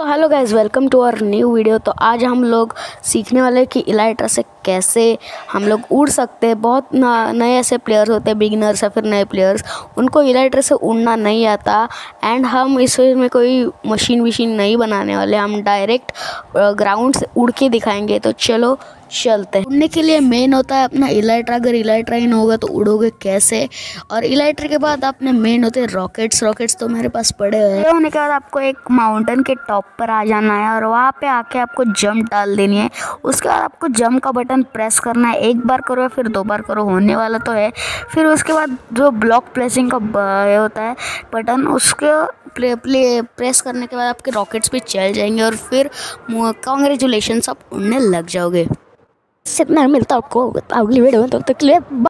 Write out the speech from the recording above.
So hello guys welcome to our new video तो आज हम लोग सीखने वाले कि इलाइटर से कैसे हम लोग उड़ सकते हैं। बहुत नए ऐसे प्लेयर्स होते हैं बिगिनर्स या फिर नए प्लेयर्स उनको इलाइट्रा से उड़ना नहीं आता। एंड हम इस में कोई मशीन वशीन नहीं बनाने वाले। हम डायरेक्ट ग्राउंड से उड़ के दिखाएँगे। तो चलो चलते हैं। उड़ने के लिए मेन होता है अपना इलाइट्रा अगर इलाइट्रा ही होगा तो उड़ोगे कैसे? और इलाइट्रा के बाद अपने मेन होते हैं रॉकेट्स रॉकेट्स तो मेरे पास पड़े हुए हैं। होने के बाद आपको एक माउंटेन के टॉप पर आ जाना है और वहाँ पे आके आपको जंप डाल देनी है। उसके बाद आपको जंप का बटन प्रेस करना है। एक बार करो फिर दो बार करो, होने वाला तो है। फिर उसके बाद जो ब्लॉक प्लेसिंग का होता है बटन उसके प्ले प्ले प्रेस करने के बाद आपके रॉकेट्स भी चल जाएँगे और फिर कॉन्ग्रेचुलेशन आप उड़ने लग जाओगे। Setiap nak minta aku, aku lihat dengan tu, tu lihat